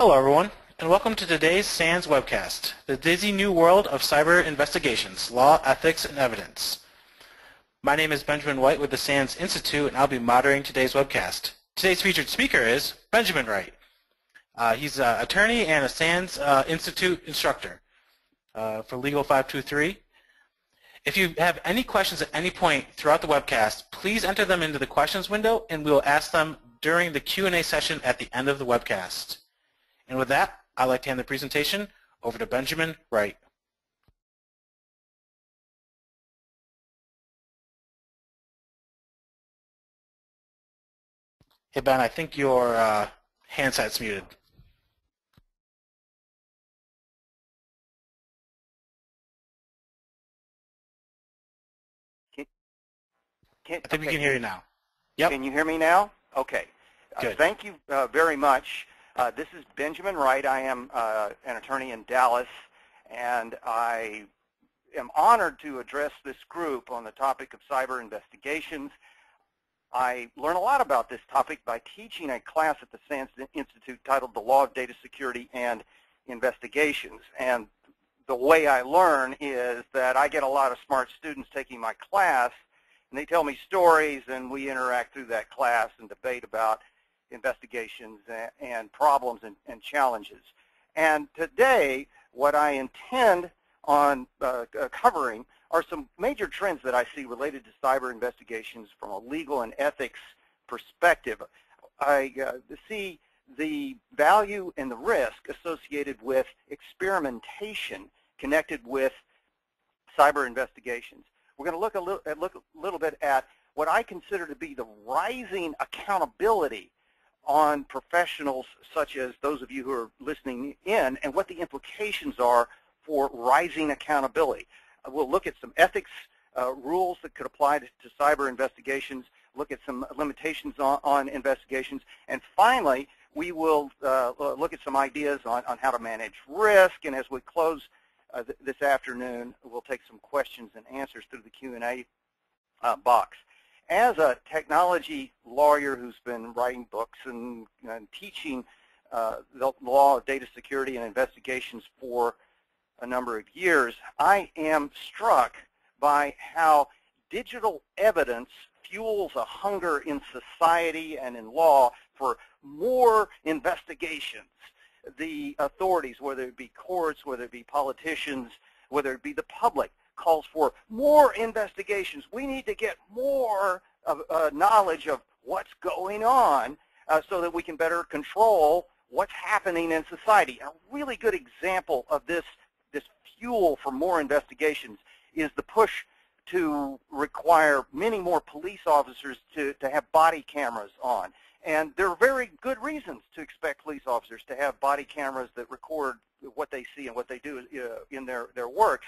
Hello everyone, and welcome to today's SANS webcast, the dizzy new world of cyber investigations, law, ethics, and evidence. My name is Benjamin White with the SANS Institute, and I'll be moderating today's webcast. Today's featured speaker is Benjamin Wright. Uh, he's an attorney and a SANS uh, Institute instructor uh, for Legal 523. If you have any questions at any point throughout the webcast, please enter them into the questions window, and we will ask them during the Q&A session at the end of the webcast. And with that, I'd like to hand the presentation over to Benjamin Wright. Hey Ben, I think your uh, handset's muted. Can, I think we can hear you now. Yep. Can you hear me now? Okay. Uh, thank you uh, very much. Uh, this is Benjamin Wright. I am uh, an attorney in Dallas, and I am honored to address this group on the topic of cyber investigations. I learn a lot about this topic by teaching a class at the SANS Institute titled The Law of Data Security and Investigations. And the way I learn is that I get a lot of smart students taking my class, and they tell me stories, and we interact through that class and debate about investigations and, problems and, and, challenges. And today, what I intend on uh, uh, covering are some major trends that I see related to cyber investigations from a legal and ethics perspective. I uh, see the value and the risk associated with experimentation connected with cyber investigations. We're going to look a little, look a little bit at what I consider to be the rising accountability on professionals such as those of you who are listening in and what the implications are for rising accountability. Uh, we'll look at some ethics uh, rules that could apply to, to, cyber investigations, look at some limitations on, on investigations, and finally, we will uh, look at some ideas on, on how to manage risk, and as we close uh, th this afternoon, we'll take some questions and answers through the Q&A uh, box as a technology lawyer who's been writing books and, and teaching uh, the law of data security and investigations for a number of years, I am struck by how digital evidence fuels a hunger in society and in law for more investigations. The authorities, whether it be courts, whether it be politicians, whether it be the public, calls for more investigations. We need to get more of, uh, knowledge of what's going on uh, so that we can better control what's happening in society. A really good example of this, this fuel for more investigations is the push to require many more police officers to, to have body cameras on. And there are very good reasons to expect police officers to have body cameras that record what they see and what they do uh, in their, their work.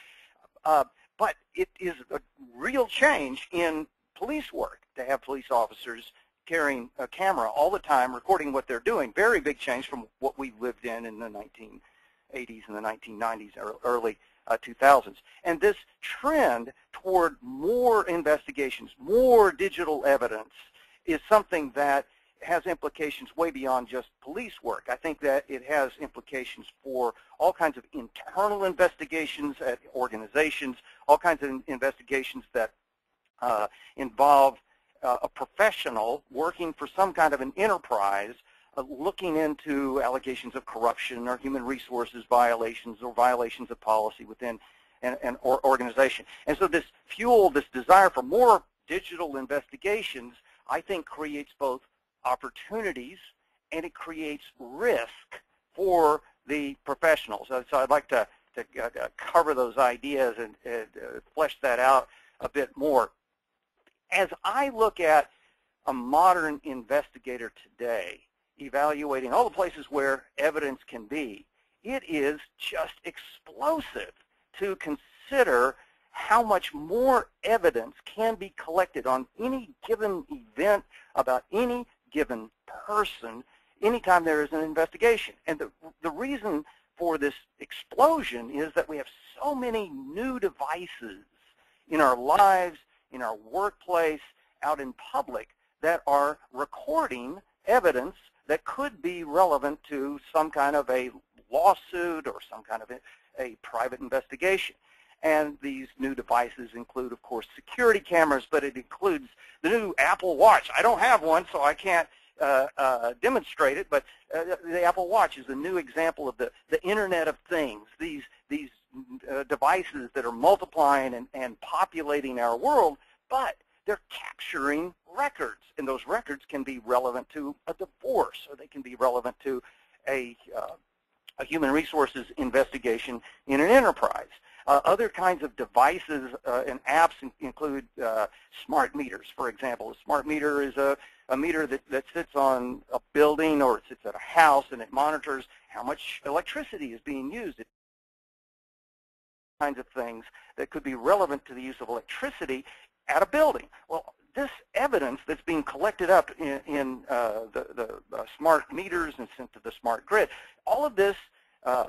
Uh, but it is a real change in police work to have police officers carrying a camera all the time, recording what they're doing. Very big change from what we lived in in the 1980s and the 1990s, early uh, 2000s. And this trend toward more investigations, more digital evidence, is something that has implications way beyond just police work. I think that it has implications for all kinds of internal investigations at organizations, all kinds of investigations that uh, involve uh, a professional working for some kind of an enterprise uh, looking into allegations of corruption or human resources violations or violations of policy within an, an or organization. And so this fuel, this desire for more digital investigations, I think creates both opportunities and it creates risk for the professionals. So, so I'd like to, to uh, cover those ideas and uh, flesh that out a bit more. As I look at a modern investigator today, evaluating all the places where evidence can be, it is just explosive to consider how much more evidence can be collected on any given event about any given person anytime there is an investigation. And the, the reason for this explosion is that we have so many new devices in our lives, in our workplace, out in public, that are recording evidence that could be relevant to some kind of a lawsuit or some kind of a, a private investigation. And these new devices include, of course, security cameras, but it includes the new Apple Watch. I don't have one, so I can't demonstrate it, but uh, the Apple Watch is a new example of the, the Internet of Things, these, these uh, devices that are multiplying and, and populating our world, but they're capturing records, and those records can be relevant to a divorce, or they can be relevant to a, uh, a human resources investigation in an enterprise. Uh, other kinds of devices uh, and apps in include uh, smart meters, for example. A smart meter is a, a meter that, that sits on a building or it sits at a house and it monitors how much electricity is being used. It kinds of things that could be relevant to the use of electricity at a building. Well, this evidence that's being collected up in, in uh, the, the uh, smart meters and sent to the smart grid, all of this uh,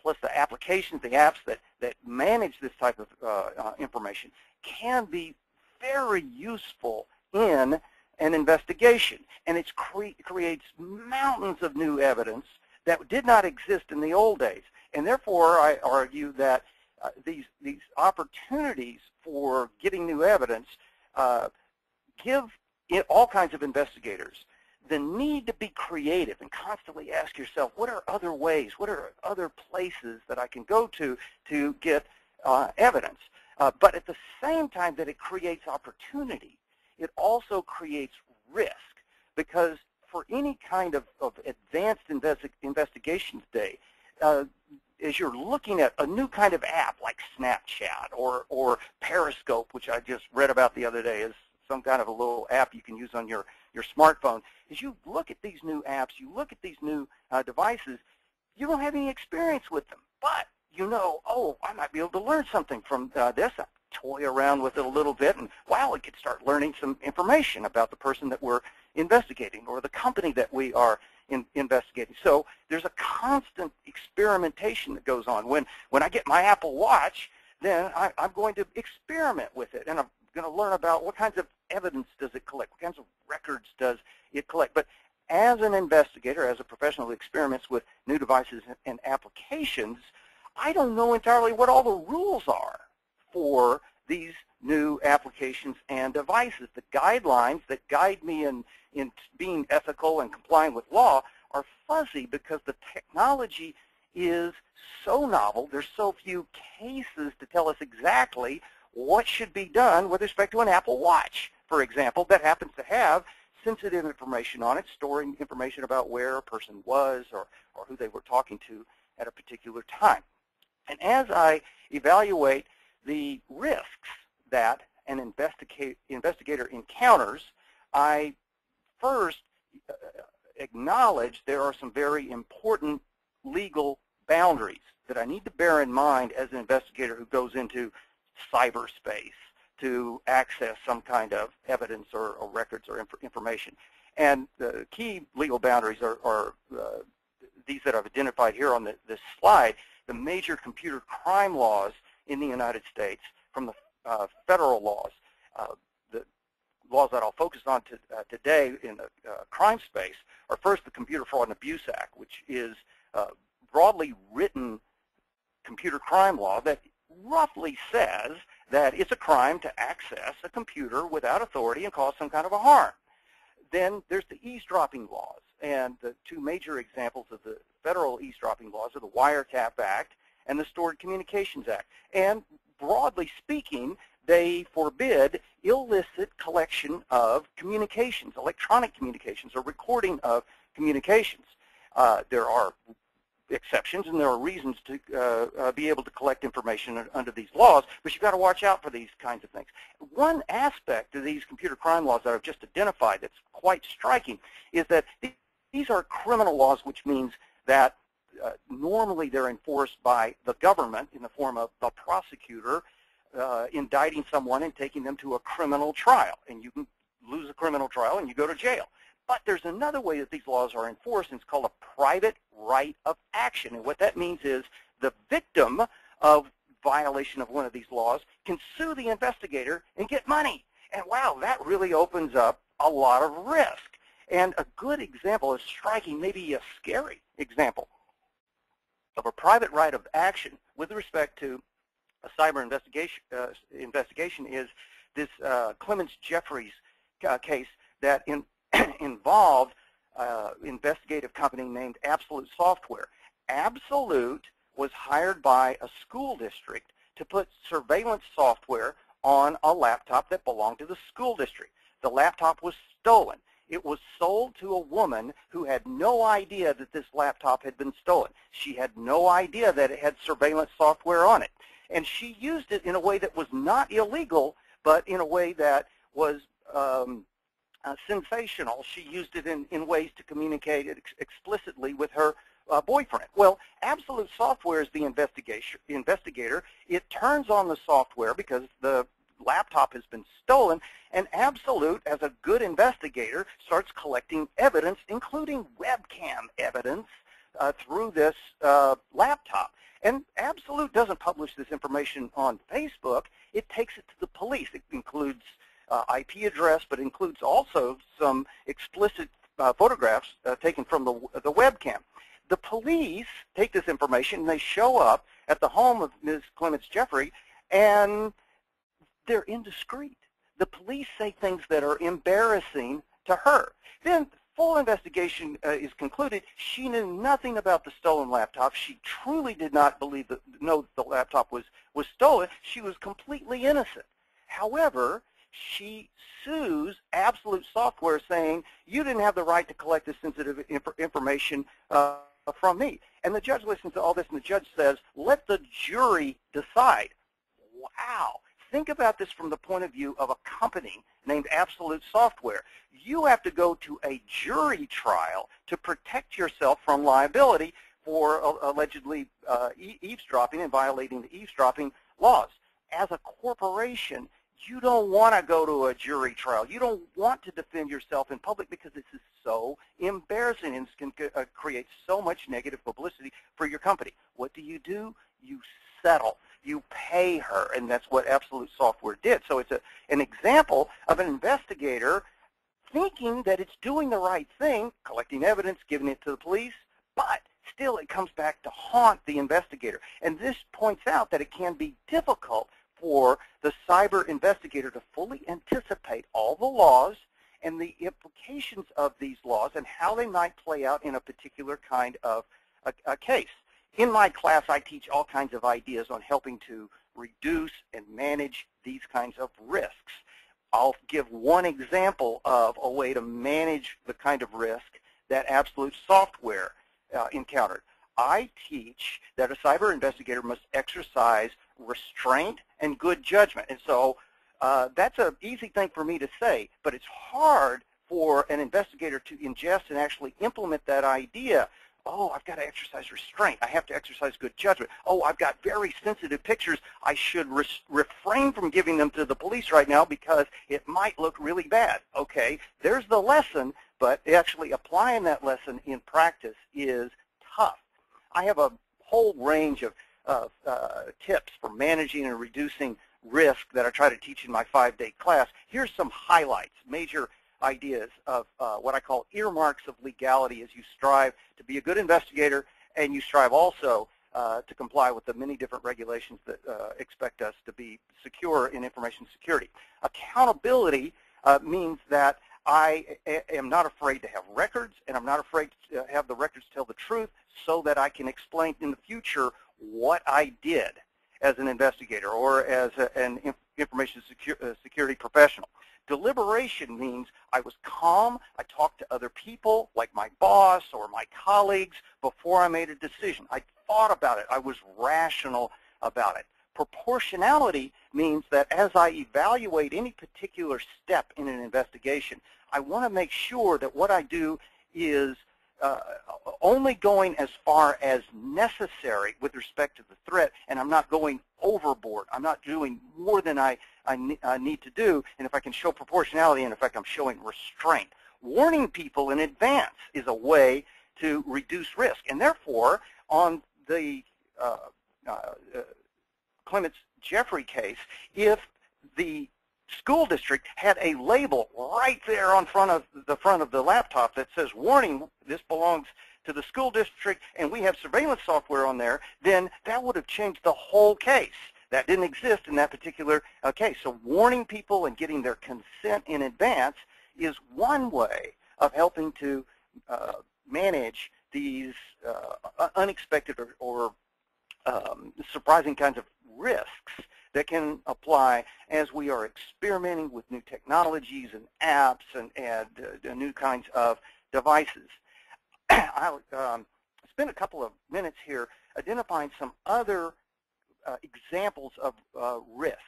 plus the applications, the apps that, that manage this type of uh, uh, information can be very useful in an investigation. And it cre creates mountains of new evidence that did not exist in the old days. And therefore, I argue that uh, these, these opportunities for getting new evidence uh, give all kinds of investigators the need to be creative and constantly ask yourself, what are other ways, what are other places that I can go to to get uh, evidence? Uh, but at the same time that it creates opportunity, it also creates risk because for any kind of, of advanced investi investigation today, uh, as you're looking at a new kind of app like Snapchat or, or Periscope, which I just read about the other day, is some kind of a little app you can use on your, your smartphone. As you look at these new apps, you look at these new uh, devices, you don't have any experience with them. But you know, oh, I might be able to learn something from uh, this. Toy around with it a little bit, and wow, we could start learning some information about the person that we're investigating or the company that we are in, investigating. So there's a constant experimentation that goes on. When, when I get my Apple Watch, then I, am going to experiment with it, and I'm going to learn about what kinds of evidence does it collect, what kinds of records does it collect. But as an investigator, as a professional who experiments with new devices and applications, I don't know entirely what all the rules are for these new applications and devices. The guidelines that guide me in, in being ethical and complying with law are fuzzy because the technology is so novel. There's so few cases to tell us exactly what should be done with respect to an Apple Watch, for example, that happens to have sensitive information on it, storing information about where a person was or, or who they were talking to at a particular time. And as I evaluate the risks that an investigator encounters, I first uh, acknowledge there are some very important legal boundaries that I need to bear in mind as an investigator who goes into cyberspace to access some kind of evidence or, or records or inf information. And the key legal boundaries are, are uh, these that I've identified here on the, this slide, the major computer crime laws in the United States from the uh, federal laws. Uh, the laws that I'll focus on to, uh, today in the uh, crime space are first the Computer Fraud and Abuse Act, which is uh, broadly written computer crime law that roughly says that it's a crime to access a computer without authority and cause some kind of a harm. Then there's the eavesdropping laws, and the two major examples of the federal eavesdropping laws are the Wiretap Act and the Stored Communications Act. And broadly speaking, they forbid illicit collection of communications, electronic communications, or recording of communications. Uh, there are exceptions, and there are reasons to uh, uh, be able to collect information under these laws, but you've got to watch out for these kinds of things. One aspect of these computer crime laws that I've just identified that's quite striking is that these are criminal laws, which means that uh, normally they're enforced by the government in the form of the prosecutor uh, indicting someone and taking them to a criminal trial. And you can lose a criminal trial and you go to jail. But there's another way that these laws are enforced, and it's called a private right of action. And what that means is the victim of violation of one of these laws can sue the investigator and get money. And wow, that really opens up a lot of risk. And a good example, a striking, maybe a scary example of a private right of action with respect to a cyber investigation, uh, investigation is this uh, Clements Jeffrey uh, case that in, involved uh, investigative company named Absolute Software. Absolute was hired by a school district to put surveillance software on a laptop that belonged to the school district. The laptop was stolen. It was sold to a woman who had no idea that this laptop had been stolen. She had no idea that it had surveillance software on it. And she used it in a way that was not illegal, but in a way that was um, uh, sensational. She used it in, in ways to communicate ex explicitly with her uh, boyfriend. Well, Absolute Software is the investigation, investigator. It turns on the software because the laptop has been stolen, and Absolute, as a good investigator, starts collecting evidence, including webcam evidence, uh, through this uh, laptop. And Absolute doesn't publish this information on Facebook. It takes it to the police. It includes uh, IP address, but includes also some explicit uh, photographs uh, taken from the, the webcam. The police take this information and they show up at the home of Ms. Clements Jeffrey, and they're indiscreet. The police say things that are embarrassing to her. Then full investigation uh, is concluded. She knew nothing about the stolen laptop. She truly did not believe that know that the laptop was was stolen. She was completely innocent. However, she sues Absolute Software saying you didn't have the right to collect this sensitive inf information uh, from me. And the judge listens to all this, and the judge says, let the jury decide. Wow. Think about this from the point of view of a company named Absolute Software. You have to go to a jury trial to protect yourself from liability for uh, allegedly uh, eavesdropping and violating the eavesdropping laws. As a corporation, you don't want to go to a jury trial. You don't want to defend yourself in public because this is so embarrassing and can uh, create so much negative publicity for your company. What do you do? You settle. You pay her, and that's what Absolute Software did. So it's a, an example of an investigator thinking that it's doing the right thing, collecting evidence, giving it to the police, but still it comes back to haunt the investigator. And this points out that it can be difficult for the cyber investigator to fully anticipate all the laws and the implications of these laws and how they might play out in a particular kind of a, a case. In my class, I teach all kinds of ideas on helping to reduce and manage these kinds of risks. I'll give one example of a way to manage the kind of risk that Absolute Software uh, encountered. I teach that a cyber investigator must exercise restraint and good judgment. And so uh, that's an easy thing for me to say, but it's hard for an investigator to ingest and actually implement that idea. Oh, I've got to exercise restraint. I have to exercise good judgment. Oh, I've got very sensitive pictures. I should refrain from giving them to the police right now because it might look really bad. Okay, there's the lesson, but actually applying that lesson in practice is tough. I have a whole range of uh, uh, tips for managing and reducing risk that I try to teach in my five-day class. Here's some highlights, major ideas of uh, what I call earmarks of legality as you strive to be a good investigator and you strive also uh, to comply with the many different regulations that uh, expect us to be secure in information security. Accountability uh, means that I am not afraid to have records and I'm not afraid to have the records tell the truth so that I can explain in the future what I did as an investigator or as a, an information uh, security professional. Deliberation means I was calm, I talked to other people, like my boss or my colleagues, before I made a decision. I thought about it. I was rational about it. Proportionality means that as I evaluate any particular step in an investigation, I want to make sure that what I do is uh, only going as far as necessary with respect to the threat, and I'm not going overboard. I'm not doing more than I, I, I need to do, and if I can show proportionality, and in fact I'm showing restraint. Warning people in advance is a way to reduce risk, and therefore on the uh, uh, Clements Jeffrey case, if the school district had a label right there on front of the front of the laptop that says, warning, this belongs to the school district and we have surveillance software on there, then that would have changed the whole case. That didn't exist in that particular uh, case. So warning people and getting their consent in advance is one way of helping to uh, manage these uh, unexpected or, or um, surprising kinds of risks that can apply as we are experimenting with new technologies and apps and, and uh, new kinds of devices. I'll um, spend a couple of minutes here identifying some other examples of uh, risks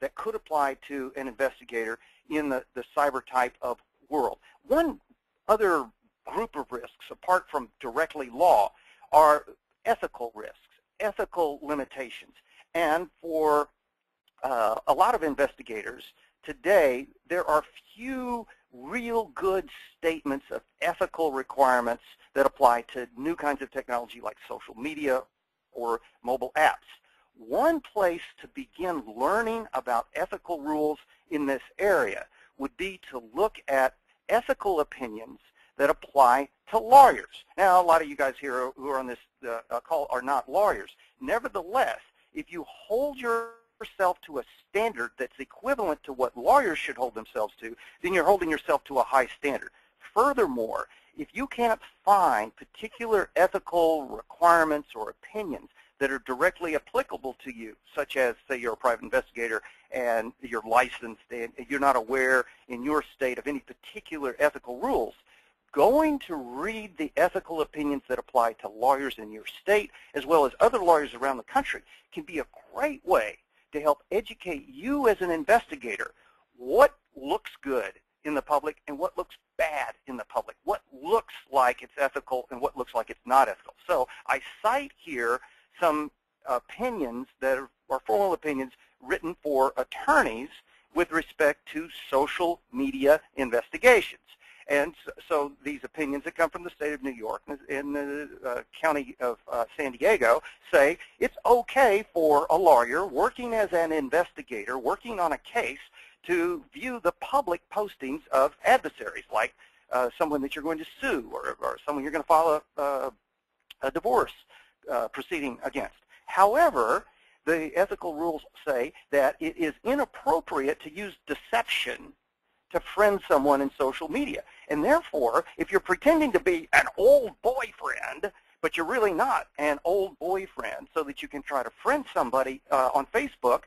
that could apply to an investigator in the, the cyber type of world. One other group of risks, apart from directly law, are ethical risks, ethical limitations. And for uh, a lot of investigators, today there are few real good statements of ethical requirements that apply to new kinds of technology like social media or mobile apps. One place to begin learning about ethical rules in this area would be to look at ethical opinions that apply to lawyers. Now, a lot of you guys here who are on this uh, call are not lawyers. Nevertheless, if you hold yourself to a standard that's equivalent to what lawyers should hold themselves to, then you're holding yourself to a high standard. Furthermore, if you can't find particular ethical requirements or opinions that are directly applicable to you, such as, say, you're a private investigator and you're licensed and you're not aware in your state of any particular ethical rules, going to read the ethical opinions that apply to lawyers in your state as well as other lawyers around the country can be a great way to help educate you as an investigator what looks good in the public and what looks bad in the public, what looks like it's ethical and what looks like it's not ethical. So I cite here some opinions that are, are formal opinions written for attorneys with respect to social media investigations. And so, these opinions that come from the state of New York and the uh, county of uh, San Diego say it's okay for a lawyer working as an investigator, working on a case, to view the public postings of adversaries, like uh, someone that you're going to sue or, or someone you're going to file a, uh, a divorce uh, proceeding against. However, the ethical rules say that it is inappropriate to use deception to friend someone in social media. And therefore, if you're pretending to be an old boyfriend, but you're really not an old boyfriend, so that you can try to friend somebody uh, on Facebook,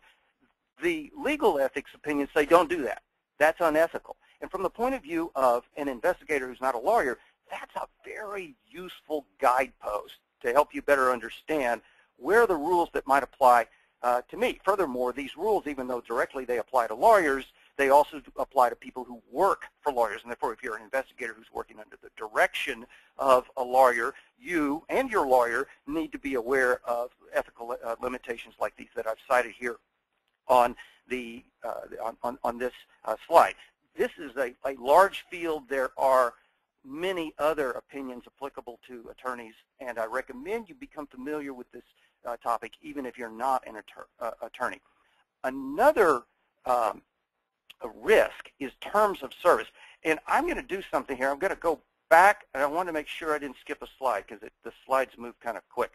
the legal ethics opinions say don't do that. That's unethical. And from the point of view of an investigator who's not a lawyer, that's a very useful guidepost to help you better understand where the rules that might apply uh, to me. Furthermore, these rules, even though directly they apply to lawyers, they also apply to people who work for lawyers. And therefore, if you're an investigator who's working under the direction of a lawyer, you and your lawyer need to be aware of ethical uh, limitations like these that I've cited here on the uh, on, on, this uh, slide. This is a, a large field. There are many other opinions applicable to attorneys, and I recommend you become familiar with this uh, topic even if you're not an uh, attorney. Another um, risk is terms of service. And I'm going to do something here. I'm going to go back, and I want to make sure I didn't skip a slide because the slides move kind of quick.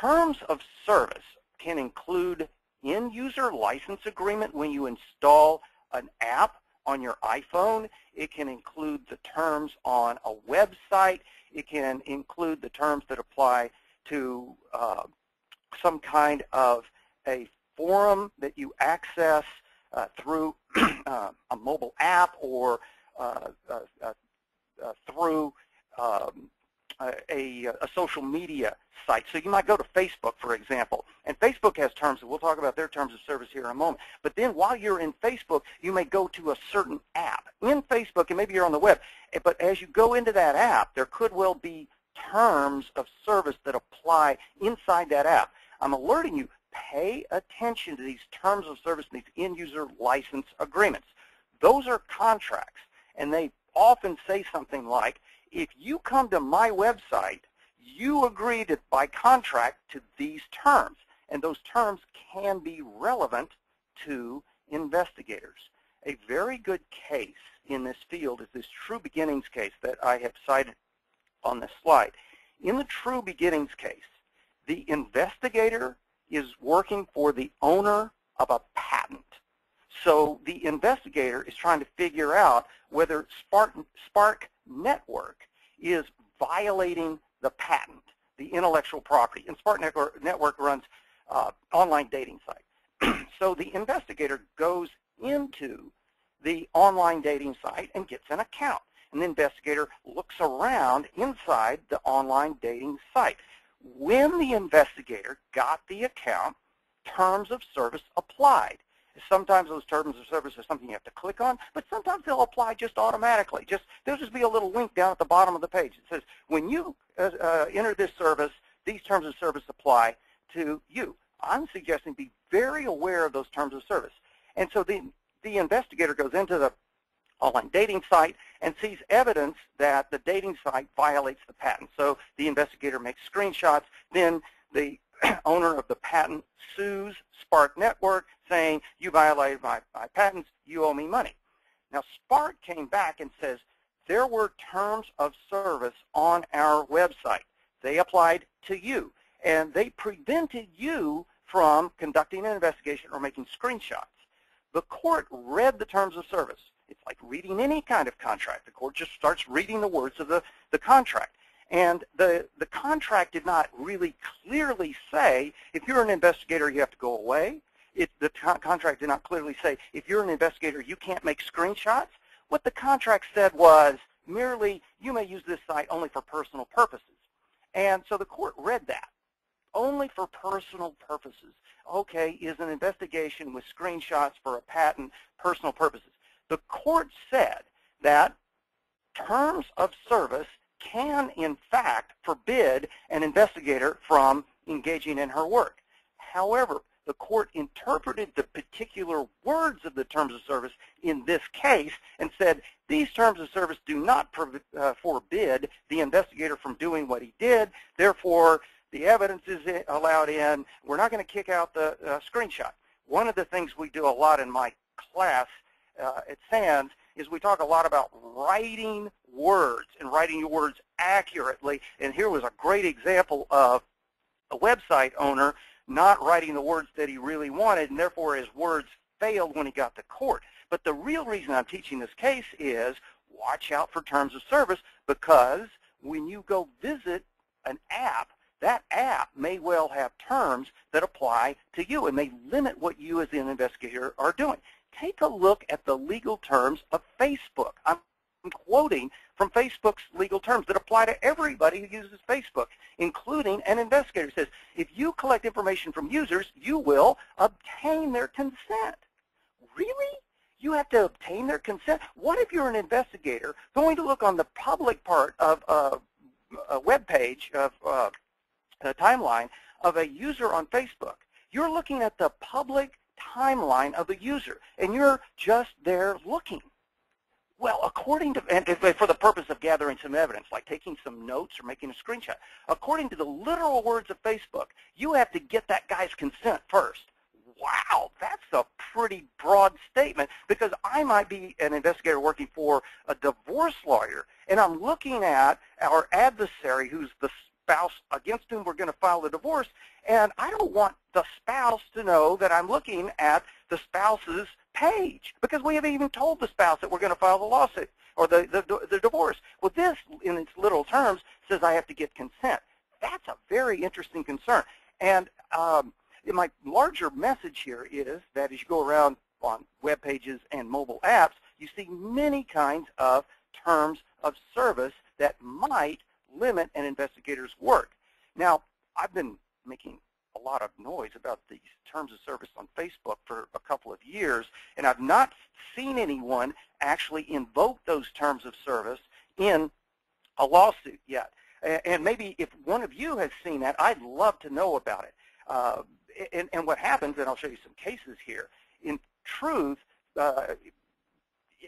Terms of service can include end-user license agreement when you install an app on your iPhone. It can include the terms on a website. It can include the terms that apply to uh, some kind of a forum that you access uh, through uh, a mobile app or uh, uh, through um, a, a, social media site. So you might go to Facebook, for example, and Facebook has terms, and we'll talk about their terms of service here in a moment. But then while you're in Facebook, you may go to a certain app in Facebook, and maybe you're on the web. Eh, but as you go into that app, there could well be terms of service that apply inside that app. I'm alerting you, pay attention to these terms of service and these end-user license agreements. Those are contracts, and they often say something like, if you come to my website, you agree to, by contract to these terms, and those terms can be relevant to investigators. A very good case in this field is this True Beginnings case that I have cited on this slide. In the True Beginnings case, the investigator is working for the owner of a patent. So the investigator is trying to figure out whether Spark, Spark Network is violating the patent, the intellectual property. And Network, Network runs uh, online dating site. so the investigator goes into the online dating site and gets an account. And the investigator looks around inside the online dating site. When the investigator got the account, terms of service applied. Sometimes those terms of service are something you have to click on, but sometimes they'll apply just automatically. Just There'll just be a little link down at the bottom of the page. that says, when you uh, uh, enter this service, these terms of service apply to you. I'm suggesting be very aware of those terms of service. And so the, the investigator goes into the online dating site and sees evidence that the dating site violates the patent. So the investigator makes screenshots. Then the owner of the patent sues Spark Network saying, you violated my, my patents, you owe me money. Now Spark came back and says, there were terms of service on our website. They applied to you, and they prevented you from conducting an investigation or making screenshots. The court read the terms of service. It's like reading any kind of contract. The court just starts reading the words of the, the contract. And the, the contract did not really clearly say, if you're an investigator, you have to go away. It, the contract did not clearly say, if you're an investigator, you can't make screenshots. What the contract said was merely, you may use this site only for personal purposes. And so the court read that, only for personal purposes. Okay, is an investigation with screenshots for a patent personal purposes? The court said that terms of service can, in fact, forbid an investigator from engaging in her work. However, the court interpreted the particular words of the terms of service in this case and said these terms of service do not uh, forbid the investigator from doing what he did. Therefore, the evidence is allowed in. We're not going to kick out the uh, screenshot. One of the things we do a lot in my class uh, at SANS is we talk a lot about writing words and writing your words accurately. And here was a great example of a website owner not writing the words that he really wanted, and therefore his words failed when he got to court. But the real reason I'm teaching this case is watch out for terms of service because when you go visit an app, that app may well have terms that apply to you and may limit what you as an investigator are doing take a look at the legal terms of Facebook. I'm quoting from Facebook's legal terms that apply to everybody who uses Facebook, including an investigator. It says, if you collect information from users, you will obtain their consent. Really? You have to obtain their consent? What if you're an investigator going to look on the public part of uh, a web page, of uh, a timeline of a user on Facebook? You're looking at the public timeline of the user, and you're just there looking. Well, according to, and for the purpose of gathering some evidence, like taking some notes or making a screenshot, according to the literal words of Facebook, you have to get that guy's consent first. Wow, that's a pretty broad statement because I might be an investigator working for a divorce lawyer, and I'm looking at our adversary who's the spouse against whom we're going to file the divorce, and I don't want the spouse to know that I'm looking at the spouse's page because we haven't even told the spouse that we're going to file the lawsuit or the, the, the divorce. Well, this, in its literal terms, says I have to get consent. That's a very interesting concern. And um, my larger message here is that as you go around on web pages and mobile apps, you see many kinds of terms of service that might limit an investigator's work. Now, I've been making a lot of noise about these terms of service on Facebook for a couple of years, and I've not seen anyone actually invoke those terms of service in a lawsuit yet. And maybe if one of you has seen that, I'd love to know about it. Uh, and, and, what happens, and I'll show you some cases here, in truth, uh,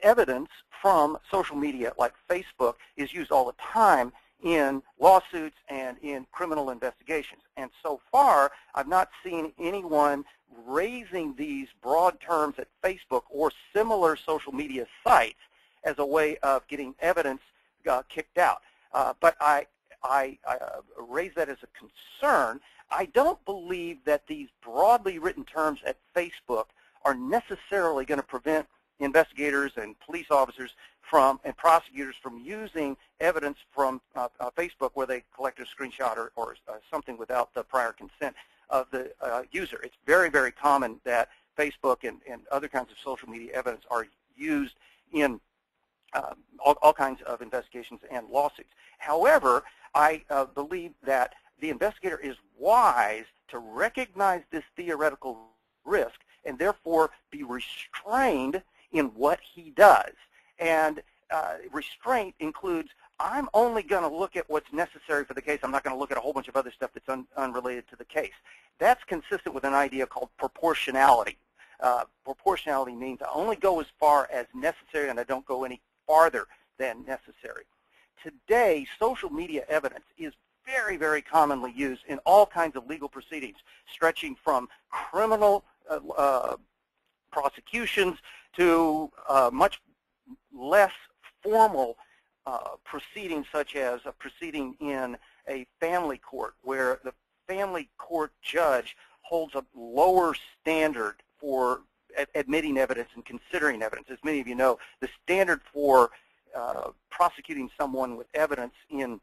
evidence from social media like Facebook is used all the time in lawsuits and in criminal investigations. And so far, I've not seen anyone raising these broad terms at Facebook or similar social media sites as a way of getting evidence uh, kicked out. Uh, but I, I, I uh, raise that as a concern. I don't believe that these broadly written terms at Facebook are necessarily going to prevent investigators and police officers from and prosecutors from using evidence from uh, uh, Facebook where they collect a screenshot or, or uh, something without the prior consent of the uh, user. It's very, very common that Facebook and, and other kinds of social media evidence are used in um, all, all, kinds of investigations and lawsuits. However, I uh, believe that the investigator is wise to recognize this theoretical risk and therefore be restrained in what he does. And uh, restraint includes I'm only going to look at what's necessary for the case. I'm not going to look at a whole bunch of other stuff that's un unrelated to the case. That's consistent with an idea called proportionality. Uh, proportionality means I only go as far as necessary and I don't go any farther than necessary. Today, social media evidence is very, very commonly used in all kinds of legal proceedings, stretching from criminal uh, uh, prosecutions to uh, much less formal uh, proceedings such as a proceeding in a family court where the family court judge holds a lower standard for admitting evidence and considering evidence. As many of you know, the standard for uh, prosecuting someone with evidence in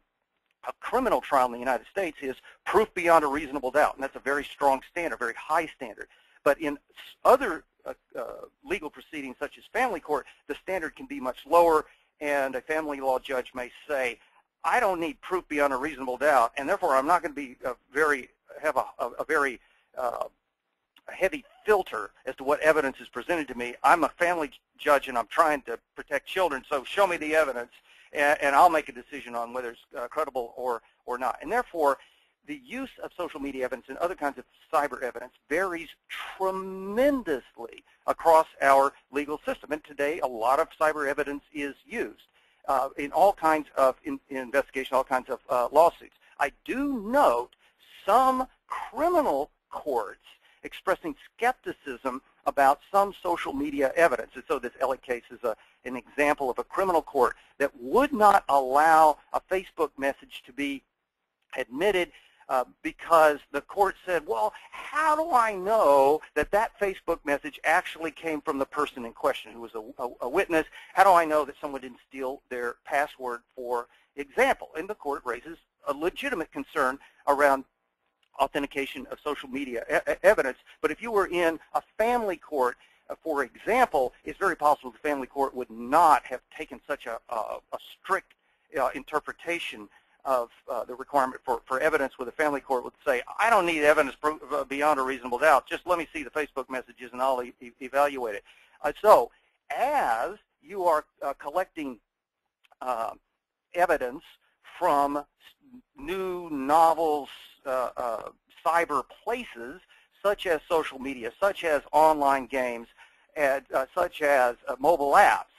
a criminal trial in the United States is proof beyond a reasonable doubt, and that's a very strong standard, very high standard. But in other uh, uh, legal proceedings such as family court, the standard can be much lower, and a family law judge may say, I don't need proof beyond a reasonable doubt, and therefore I'm not going to be a very have a, a, a very uh, heavy filter as to what evidence is presented to me. I'm a family judge, and I'm trying to protect children, so show me the evidence, and, and I'll make a decision on whether it's uh, credible or or not. And therefore, the use of social media evidence and other kinds of cyber evidence varies tremendously across our legal system. And today, a lot of cyber evidence is used uh, in all kinds of in, in investigation, all kinds of uh, lawsuits. I do note some criminal courts expressing skepticism about some social media evidence. And so this Elliott case is a, an example of a criminal court that would not allow a Facebook message to be admitted uh, because the court said, well, how do I know that that Facebook message actually came from the person in question who was a, a, a witness? How do I know that someone didn't steal their password, for example? And the court raises a legitimate concern around authentication of social media e evidence. But if you were in a family court, uh, for example, it's very possible the family court would not have taken such a, a, strict uh, interpretation of uh, the requirement for, for evidence with a family court would say, I don't need evidence uh, beyond a reasonable doubt. Just let me see the Facebook messages and I'll e evaluate it. Uh, so as you are uh, collecting uh, evidence from new novels, uh, cyber places, such as social media, such as online games, and, such as mobile apps,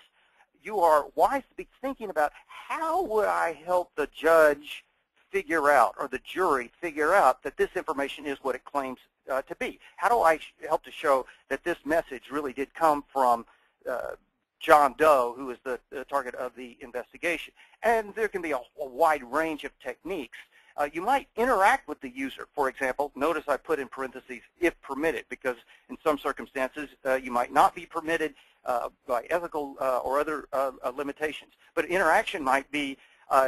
you are wise to be thinking about how would I help the judge figure out or the jury figure out that this information is what it claims uh, to be? How do I help to show that this message really did come from uh, John Doe, who is the, the, target of the investigation? And there can be a, a wide range of techniques. Uh, you might interact with the user. For example, notice I put in parentheses, if permitted, because in some circumstances uh, you might not be permitted uh, by ethical uh, or other uh, limitations. But interaction might be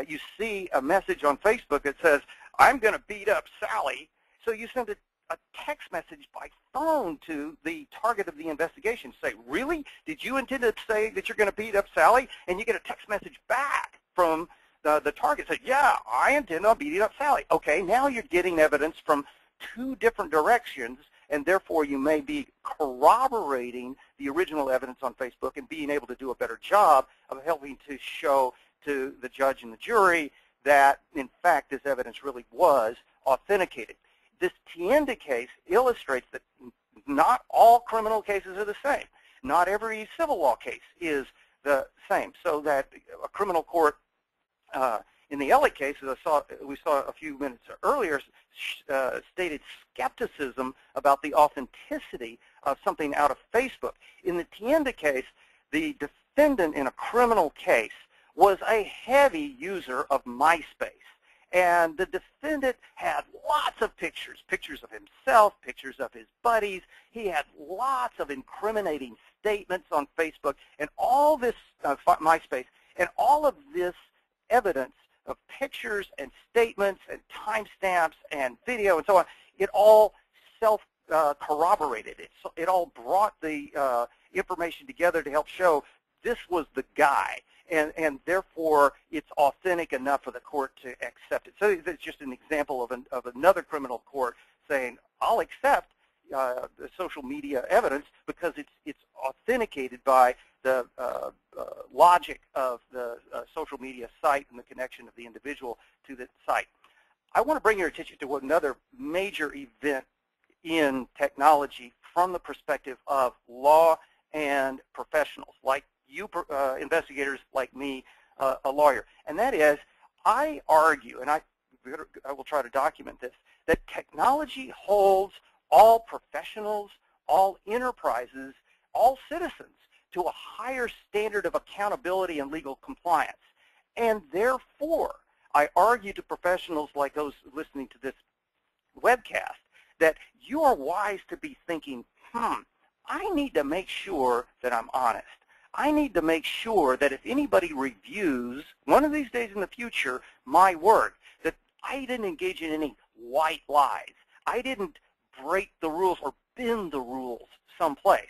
you see a message on Facebook that says, I'm going to beat up Sally, so you send a, a text message by phone to the target of the investigation. Say, really? Did you intend to say that you're going to beat up Sally? And you get a text message back from the, the target. said, yeah, I intend on beating up Sally. Okay, now you're getting evidence from two different directions and therefore you may be corroborating the original evidence on Facebook and being able to do a better job of helping to show to the judge and the jury that, in fact, this evidence really was authenticated. This Tienda case illustrates that not all criminal cases are the same. Not every civil law case is the same. So that a criminal court uh, in the Elliott case, as I saw, we saw a few minutes earlier, uh, stated skepticism about the authenticity of something out of Facebook. In the Tienda case, the defendant in a criminal case was a heavy user of MySpace. And the defendant had lots of pictures, pictures of himself, pictures of his buddies. He had lots of incriminating statements on Facebook and all this, uh, MySpace, and all of this evidence of pictures and statements and timestamps and video and so on, it all self-corroborated. Uh, it, it all brought the uh, information together to help show this was the guy and, and therefore it's authentic enough for the court to accept it. So it's just an example of, an, of another criminal court saying, I'll accept uh, the social media evidence because it's, it's authenticated by the uh, logic of the uh, social media site and the connection of the individual to the site. I want to bring your attention to another major event in technology from the perspective of law and professionals like you uh, investigators like me, uh, a lawyer. And that is, I argue, and I, I will try to document this, that technology holds all professionals, all enterprises, all citizens to a higher standard of accountability and legal compliance. And therefore, I argue to professionals like those listening to this webcast that you are wise to be thinking, hmm, I need to make sure that I'm honest. I need to make sure that if anybody reviews one of these days in the future my work, that I didn't engage in any white lies. I didn't break the rules or bend the rules someplace.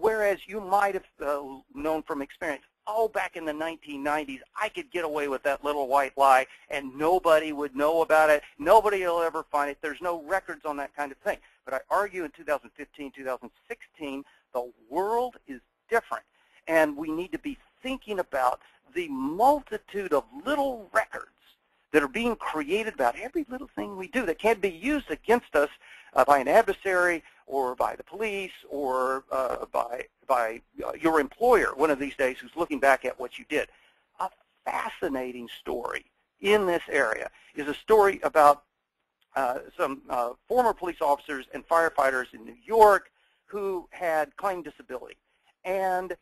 Whereas you might have uh, known from experience, oh, back in the 1990s, I could get away with that little white lie and nobody would know about it. Nobody will ever find it. There's no records on that kind of thing. But I argue in 2015, 2016, the world is different and we need to be thinking about the multitude of little records that are being created about every little thing we do that can be used against us uh, by an adversary or by the police or uh, by, by uh, your employer one of these days who's looking back at what you did. A fascinating story in this area is a story about uh, some uh, former police officers and firefighters in New York who had claimed disability. And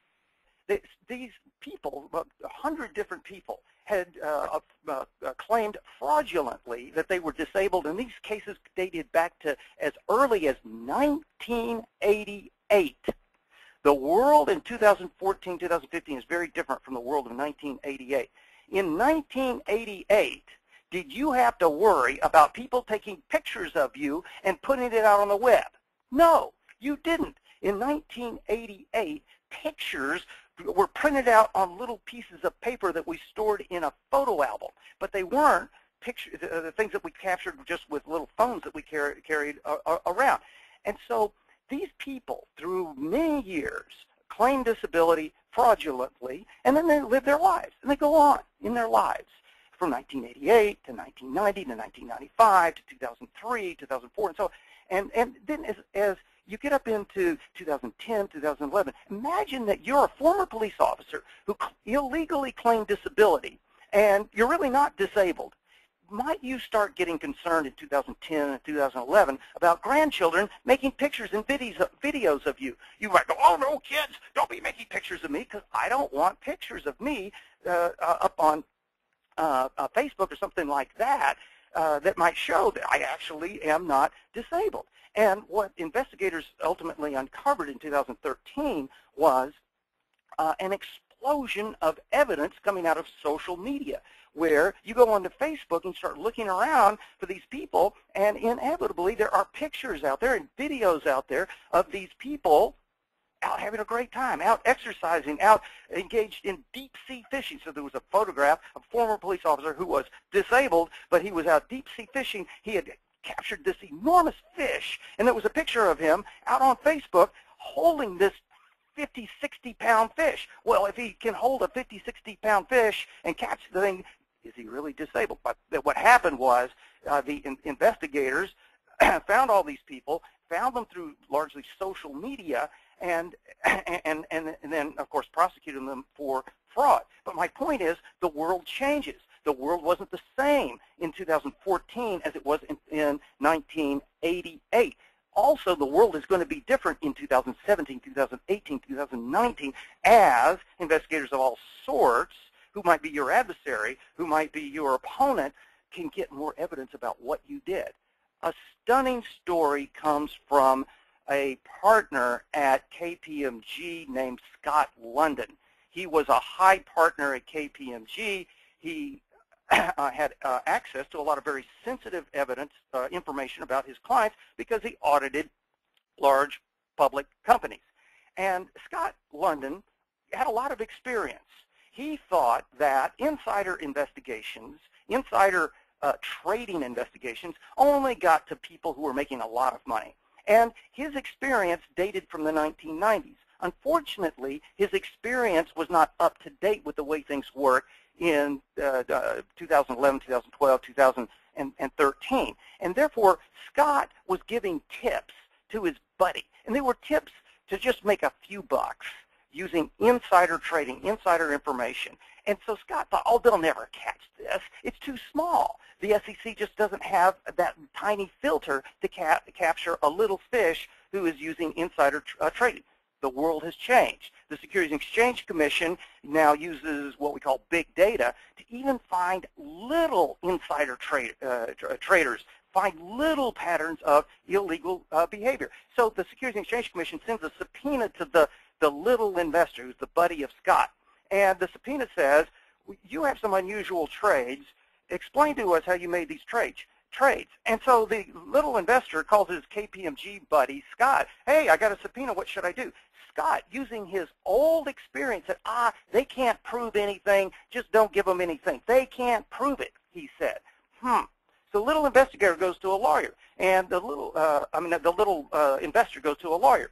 these people, about 100 different people, had uh, uh, claimed fraudulently that they were disabled, and these cases dated back to as early as 1988. The world in 2014, 2015 is very different from the world of 1988. In 1988, did you have to worry about people taking pictures of you and putting it out on the web? No, you didn't. In 1988, pictures were printed out on little pieces of paper that we stored in a photo album, but they weren't picture, the, the things that we captured just with little phones that we carry, carried uh, around. And so these people, through many years, claim disability fraudulently, and then they live their lives, and they go on in their lives from 1988 to 1990 to 1995 to 2003, 2004, and so and and then as as you get up into 2010, 2011. Imagine that you're a former police officer who illegally claimed disability, and you're really not disabled. Might you start getting concerned in 2010 and 2011 about grandchildren making pictures and videos of you? You might go, oh no, kids, don't be making pictures of me because I don't want pictures of me uh, uh, up on uh, uh, Facebook or something like that uh, that might show that I actually am not disabled. And what investigators ultimately uncovered in 2013 was uh, an explosion of evidence coming out of social media where you go onto Facebook and start looking around for these people, and inevitably there are pictures out there and videos out there of these people out having a great time, out exercising, out engaged in deep sea fishing. So there was a photograph of a former police officer who was disabled, but he was out deep sea fishing. He had captured this enormous fish, and there was a picture of him out on Facebook holding this 50, 60 pound fish. Well, if he can hold a 50, 60 pound fish and catch the thing, is he really disabled? But what happened was uh, the in investigators found all these people, found them through largely social media, and, and, and, and then, of course, prosecuting them for fraud. But my point is the world changes. the world wasn't the same in 2014 as it was in, in 1988. Also, the world is going to be different in 2017, 2018, 2019 as investigators of all sorts, who might be your adversary, who might be your opponent, can get more evidence about what you did. A stunning story comes from a partner at KPMG named Scott London. He was a high partner at KPMG. He uh, had uh, access to a lot of very sensitive evidence, uh, information about his clients because he audited large public companies. And Scott London had a lot of experience. He thought that insider investigations, insider uh, trading investigations only got to people who were making a lot of money. And his experience dated from the 1990s. Unfortunately, his experience was not up to date with the way things work in uh, uh, 2011, 2012, 2013. And therefore, Scott was giving tips to his buddy. And they were tips to just make a few bucks using insider trading, insider information. And so Scott thought, oh, they'll never catch this. It's too small. The SEC just doesn't have that tiny filter to ca capture a little fish who is using insider tr uh, trading. The world has changed. The Securities and Exchange Commission now uses what we call big data to even find little insider trade, uh, tra traders, find little patterns of illegal uh, behavior. So the Securities and Exchange Commission sends a subpoena to the, the little investor, who's the buddy of Scott. And the subpoena says, you have some unusual trades. Explain to us how you made these trades trades. And so the little investor calls his KPMG buddy, Scott, hey, I got a subpoena, what should I do? Scott, using his old experience said, ah, they can't prove anything, just don't give them anything. They can't prove it, he said. Hmm. So the little investigator goes to a lawyer, and the little, uh, I mean, the little uh, investor goes to a lawyer.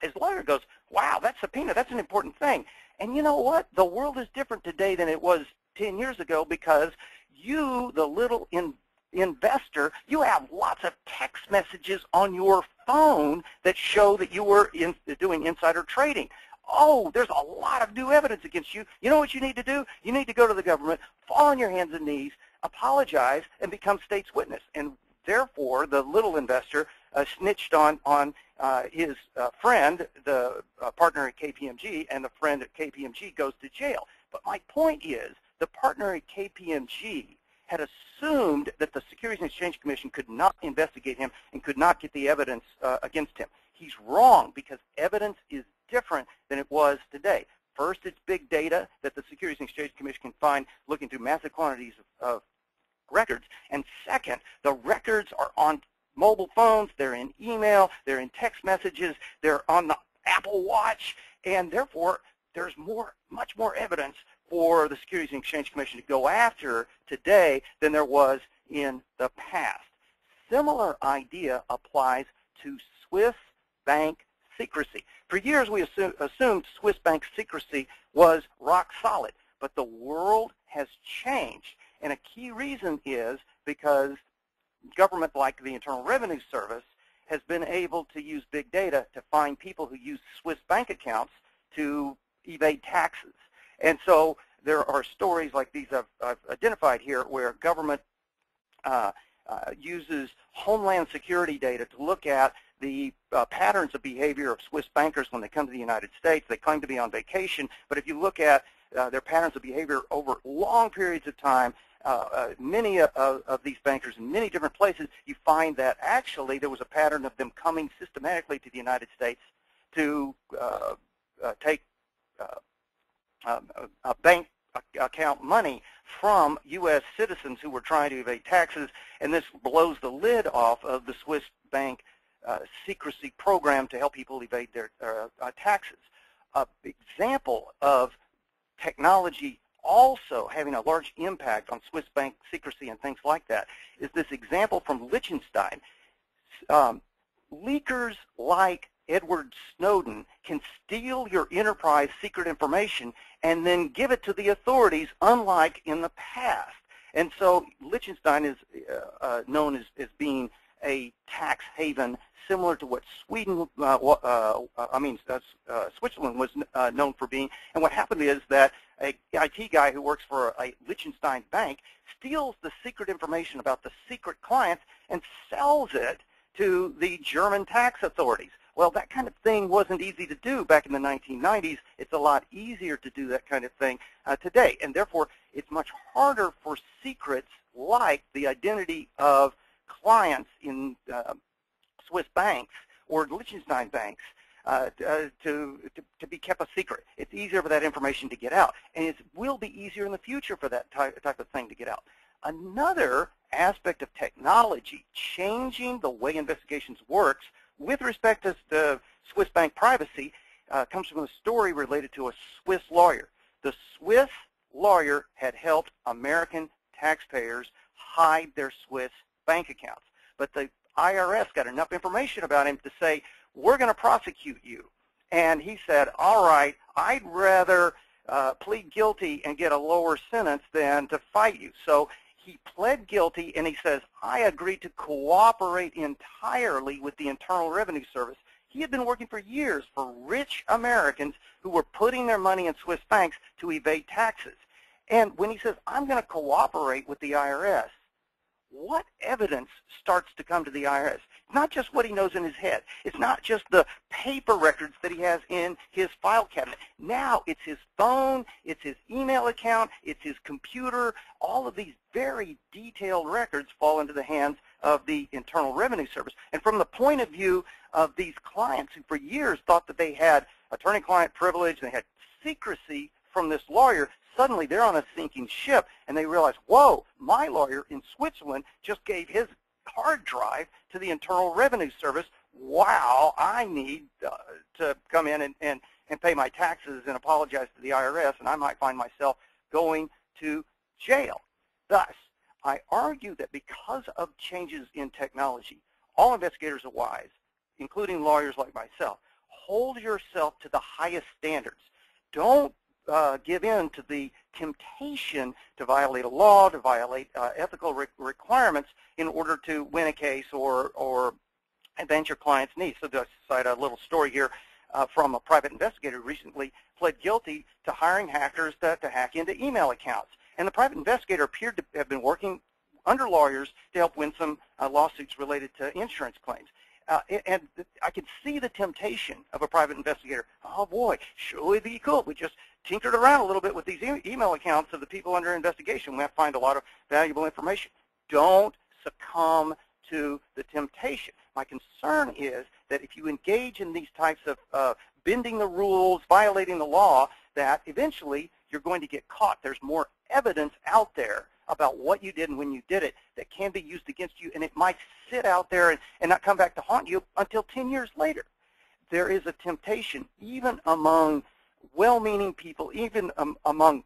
His lawyer goes, wow, that subpoena, that's an important thing. And you know what? The world is different today than it was 10 years ago because you, the little in, investor, you have lots of text messages on your phone that show that you were in, doing insider trading. Oh, there's a lot of new evidence against you. You know what you need to do? You need to go to the government, fall on your hands and knees, apologize, and become state's witness. And therefore, the little investor snitched on, on uh, his uh, friend, the uh, partner at KPMG, and the friend at KPMG goes to jail. But my point is, the partner at KPMG had assumed that the Securities and Exchange Commission could not investigate him and could not get the evidence uh, against him. He's wrong because evidence is different than it was today. First, it's big data that the Securities and Exchange Commission can find looking through massive quantities of, of records. And second, the records are on mobile phones, they're in email, they're in text messages, they're on the Apple Watch, and therefore there's more, much more evidence for the Securities and Exchange Commission to go after today than there was in the past. Similar idea applies to Swiss bank secrecy. For years we assume, assumed Swiss bank secrecy was rock solid, but the world has changed. And a key reason is because government like the Internal Revenue Service has been able to use big data to find people who use Swiss bank accounts to evade taxes. And so there are stories like these I've, I've identified here where government uh, uh, uses homeland security data to look at the uh, patterns of behavior of Swiss bankers when they come to the United States. They claim to be on vacation, but if you look at uh, their patterns of behavior over long periods of time, uh, uh, many of, of, these bankers in many different places, you find that actually there was a pattern of them coming systematically to the United States to take um, a bank account money from U.S. citizens who were trying to evade taxes, and this blows the lid off of the Swiss bank uh, secrecy program to help people evade their uh, uh, taxes. An example of technology also having a large impact on Swiss bank secrecy and things like that is this example from Liechtenstein. Um, leakers like Edward Snowden can steal your enterprise secret information and then give it to the authorities, unlike in the past. And so Liechtenstein is uh, uh, known as, as being a tax haven similar to what Sweden, uh, uh, I mean, uh, Switzerland was uh, known for being. And what happened is that a IT guy who works for a Liechtenstein bank steals the secret information about the secret clients and sells it to the German tax authorities. Well, that kind of thing wasn't easy to do back in the 1990s. It's a lot easier to do that kind of thing uh, today. And therefore, it's much harder for secrets like the identity of clients in uh, Swiss banks or Liechtenstein banks uh, uh, to, to, to, be kept a secret. It's easier for that information to get out. And it will be easier in the future for that type, type of thing to get out. Another aspect of technology changing the way investigations works with respect to the Swiss bank privacy uh, comes from a story related to a Swiss lawyer. The Swiss lawyer had helped American taxpayers hide their Swiss bank accounts. But the IRS got enough information about him to say, we're going to prosecute you. And he said, all right, I'd rather uh, plead guilty and get a lower sentence than to fight you. So he pled guilty and he says, I agreed to cooperate entirely with the Internal Revenue Service. He had been working for years for rich Americans who were putting their money in Swiss banks to evade taxes. And when he says, I'm going to cooperate with the IRS, what evidence starts to come to the IRS? It's not just what he knows in his head. It's not just the paper records that he has in his file cabinet. Now it's his phone, it's his email account, it's his computer. All of these very detailed records fall into the hands of the Internal Revenue Service. And from the point of view of these clients who for years thought that they had attorney-client privilege, they had secrecy from this lawyer, suddenly they're on a sinking ship and they realize, whoa, my lawyer in Switzerland just gave his hard drive to the Internal Revenue Service. Wow, I need uh, to come in and, and, and pay my taxes and apologize to the IRS, and I might find myself going to jail. Thus, I argue that because of changes in technology, all investigators are wise, including lawyers like myself. Hold yourself to the highest standards. Don't uh, give in to the temptation to violate a law, to violate uh, ethical re requirements in order to win a case or, or advance your client's needs. So to cite a little story here uh, from a private investigator who recently pled guilty to hiring hackers to, to hack into email accounts. And the private investigator appeared to have been working under lawyers to help win some uh, lawsuits related to insurance claims. Uh, and I could see the temptation of a private investigator. Oh boy, surely be cool. We just tinkered around a little bit with these e email accounts of the people under investigation. We might find a lot of valuable information. Don't succumb to the temptation. My concern is that if you engage in these types of uh, bending the rules, violating the law, that eventually you're going to get caught. There's more evidence out there about what you did and when you did it that can be used against you, and it might sit out there and, and not come back to haunt you until 10 years later. There is a temptation, even among well-meaning people, even um, among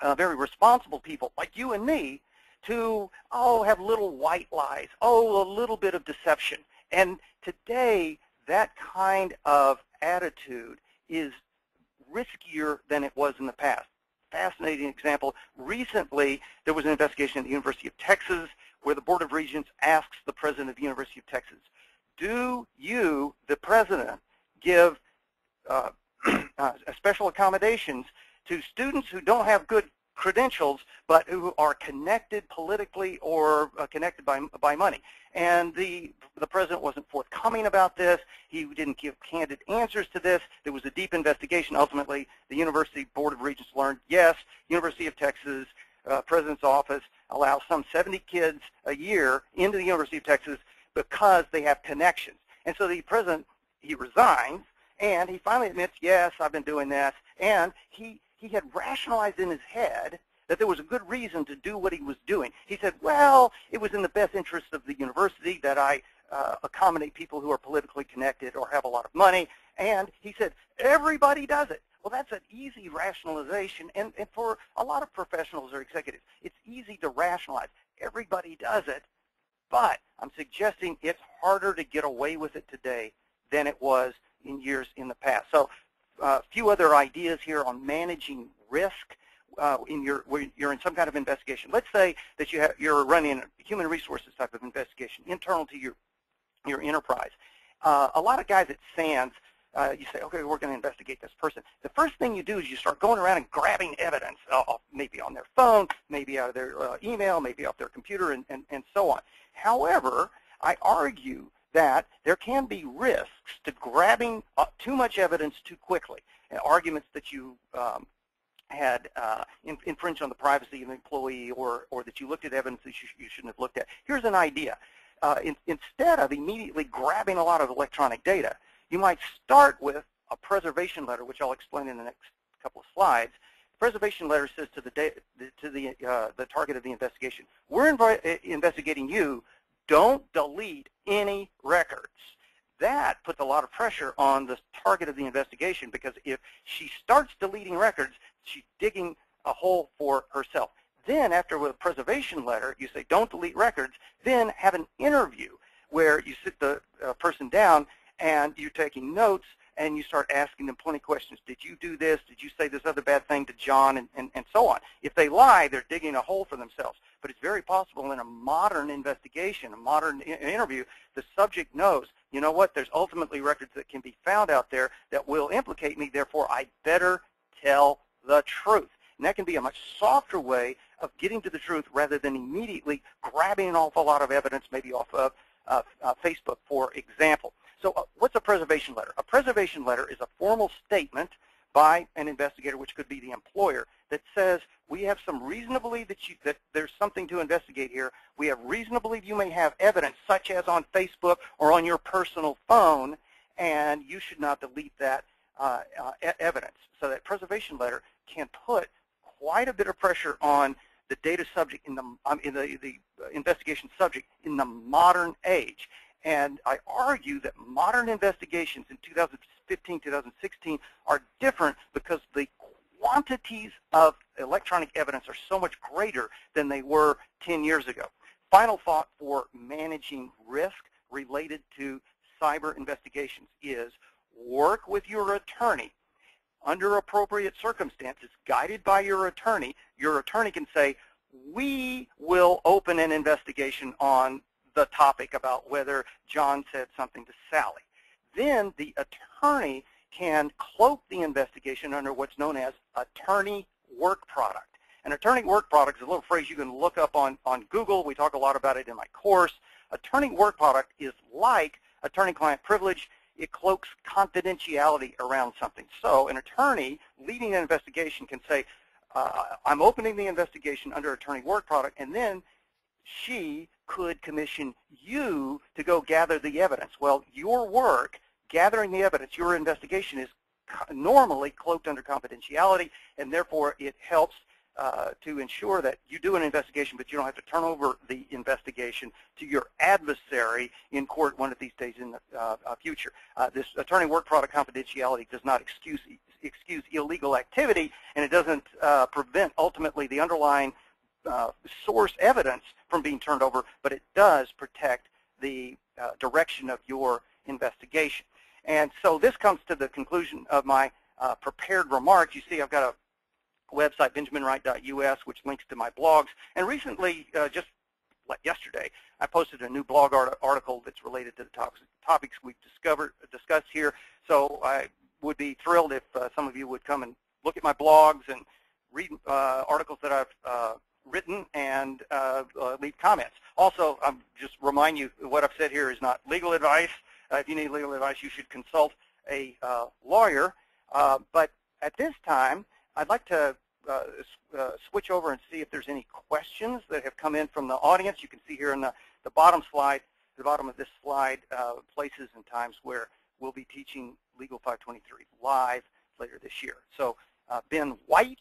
uh, very responsible people like you and me, to, oh, have little white lies, oh, a little bit of deception. And today, that kind of attitude is riskier than it was in the past. Fascinating example. Recently, there was an investigation at the University of Texas where the Board of Regents asks the president of the University of Texas, do you, the president, give uh, uh, special accommodations to students who don't have good credentials, but who are connected politically or uh, connected by, by money. And the, the president wasn't forthcoming about this. He didn't give candid answers to this. There was a deep investigation. Ultimately, the University Board of Regents learned, yes, University of Texas uh, President's Office allows some 70 kids a year into the University of Texas because they have connections. And so the president, he resigns, and he finally admits, yes, I've been doing this. And he, he had rationalized in his head that there was a good reason to do what he was doing. He said, well, it was in the best interest of the university that I uh, accommodate people who are politically connected or have a lot of money. And he said, everybody does it. Well, that's an easy rationalization. And, and for a lot of professionals or executives, it's easy to rationalize. Everybody does it. But I'm suggesting it's harder to get away with it today than it was in years in the past. So a uh, few other ideas here on managing risk uh, in your you're in some kind of investigation. Let's say that you have, you're running a human resources type of investigation internal to your your enterprise. Uh, a lot of guys at SANS uh, you say, okay, we're going to investigate this person. The first thing you do is you start going around and grabbing evidence, uh, maybe on their phone, maybe out of their uh, email, maybe off their computer, and, and, and so on. However, I argue that there can be risks to grabbing uh, too much evidence too quickly, arguments that you um, had uh, infringed on the privacy of the employee or, or that you looked at evidence that you, you shouldn't have looked at. Here's an idea. Uh, in, instead of immediately grabbing a lot of electronic data, you might start with a preservation letter, which I'll explain in the next couple of slides. The preservation letter says to the, to the, uh, the target of the investigation, we're investigating you, don't delete any records. That puts a lot of pressure on the target of the investigation because if she starts deleting records, she's digging a hole for herself. Then after with a preservation letter, you say don't delete records, then have an interview where you sit the uh, person down and you're taking notes and you start asking them plenty of questions. Did you do this? Did you say this other bad thing to John? And, and, and so on. If they lie, they're digging a hole for themselves. But it's very possible in a modern investigation, a modern interview, the subject knows, you know what, there's ultimately records that can be found out there that will implicate me, therefore I better tell the truth. And that can be a much softer way of getting to the truth rather than immediately grabbing an awful lot of evidence, maybe off of uh, uh, Facebook, for example. So uh, what's a preservation letter? A preservation letter is a formal statement by an investigator, which could be the employer, that says we have some reason to believe that, you, that there's something to investigate here. We have reason to believe you may have evidence, such as on Facebook or on your personal phone, and you should not delete that uh, uh, evidence. So that preservation letter can put quite a bit of pressure on the data subject in the, um, in the, the investigation subject in the modern age. And I argue that modern investigations in 2015, 2016 are different because the quantities of electronic evidence are so much greater than they were 10 years ago. Final thought for managing risk related to cyber investigations is work with your attorney under appropriate circumstances, guided by your attorney. Your attorney can say, we will open an investigation on the topic about whether John said something to Sally. Then the attorney can cloak the investigation under what's known as attorney work product. An attorney work product is a little phrase you can look up on, on Google. We talk a lot about it in my course. Attorney work product is like attorney-client privilege. It cloaks confidentiality around something. So an attorney leading an investigation can say, uh, I'm opening the investigation under attorney work product, and then she could commission you to go gather the evidence. Well, your work, gathering the evidence, your investigation is normally cloaked under confidentiality, and therefore it helps uh, to ensure that you do an investigation, but you don't have to turn over the investigation to your adversary in court one of these days in the uh, uh future. Uh, this attorney work product confidentiality does not excuse excuse illegal activity, and it doesn't uh, prevent ultimately the underlying uh, source evidence from being turned over, but it does protect the uh, direction of your investigation. And so this comes to the conclusion of my uh, prepared remarks. You see I've got a website, benjaminwright.us, which links to my blogs. And recently, uh, just like yesterday, I posted a new blog art article that's related to the topics, topics we've discovered, discussed here. So I would be thrilled if uh, some of you would come and look at my blogs and read uh, articles that I've written and uh, uh, leave comments. Also, I'm just remind you what I've said here is not legal advice. Uh, if you need legal advice, you should consult a uh, lawyer. Uh, but at this time, I'd like to uh, switch over and see if there's any questions that have come in from the audience. You can see here in the, the bottom slide, the bottom of this slide, places and times where we'll be teaching Legal 523 live later this year. So Ben White,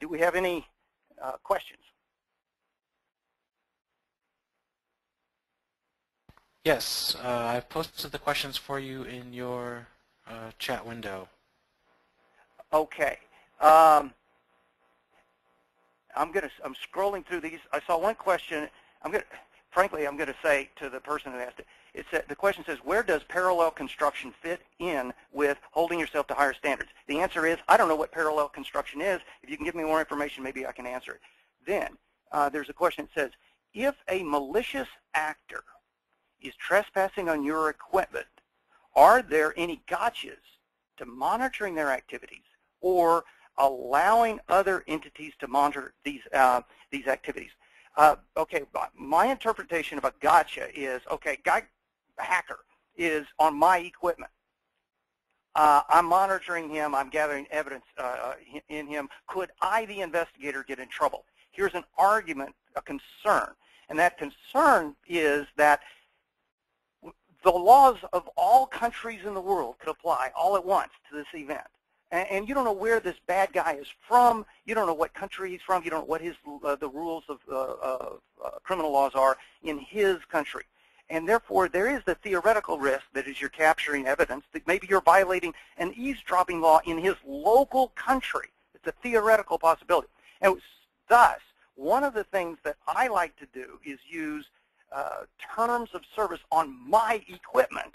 do we have any questions? Yes, uh, I've posted the questions for you in your uh, chat window. Okay. Um, I'm gonna. I'm scrolling through these. I saw one question. I'm gonna. Frankly, I'm going to say to the person who asked it, it said, the question says, where does parallel construction fit in with holding yourself to higher standards? The answer is, I don't know what parallel construction is. If you can give me more information, maybe I can answer it. Then uh, there's a question that says, if a malicious actor is trespassing on your equipment, are there any gotchas to monitoring their activities or allowing other entities to monitor these uh, these activities. Uh, okay, my interpretation of a gotcha is okay. Guy hacker is on my equipment. Uh, I'm monitoring him. I'm gathering evidence uh, in him. Could I, the investigator, get in trouble? Here's an argument, a concern, and that concern is that the laws of all countries in the world could apply all at once to this event. And, and you don't know where this bad guy is from. You don't know what country he's from. You don't know what his uh, the rules of uh, uh, criminal laws are in his country. And therefore, there is the theoretical risk that as you're capturing evidence that maybe you're violating an eavesdropping law in his local country. It's a theoretical possibility. And thus, one of the things that I like to do is use uh, terms of service on my equipment.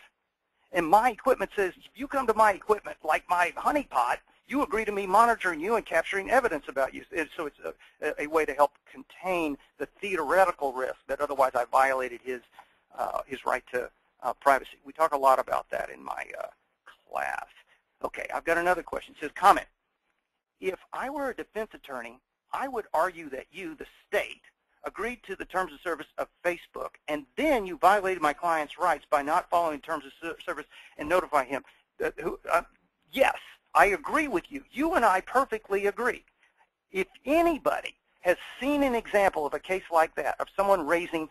And my equipment says, if you come to my equipment, like my honeypot, you agree to me monitoring you and capturing evidence about you. And so it's a, a, way to help contain the theoretical risk that otherwise I violated his, uh, his right to uh, privacy. We talk a lot about that in my uh, class. Okay, I've got another question. It says, comment. If I were a defense attorney, I would argue that you, the state, agreed to the terms of service of Facebook, and then you violated my client's rights by not following terms of service and notify him. Uh, who, uh, yes, I agree with you. You and I perfectly agree. If anybody has seen an example of a case like that, of someone raising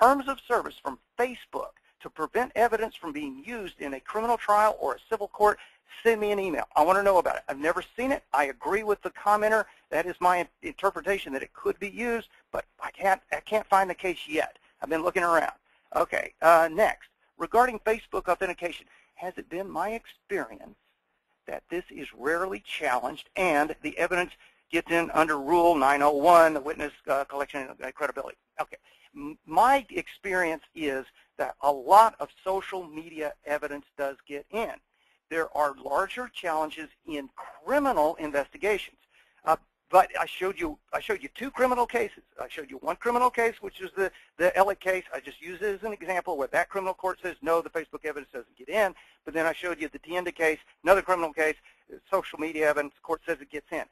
terms of service from Facebook to prevent evidence from being used in a criminal trial or a civil court, send me an email. I want to know about it. I've never seen it. I agree with the commenter. That is my interpretation that it could be used, but I can't, I can't find the case yet. I've been looking around. Okay, uh, next. Regarding Facebook authentication, has it been my experience that this is rarely challenged and the evidence gets in under Rule 901, the witness uh, collection and credibility? Okay, M my experience is that a lot of social media evidence does get in there are larger challenges in criminal investigations. Uh, but I showed you I showed you two criminal cases. I showed you one criminal case, which is the the Elliott case. I just use it as an example where that criminal court says no, the Facebook evidence doesn't get in. But then I showed you the Tienda case, another criminal case, social media evidence, court says it gets in.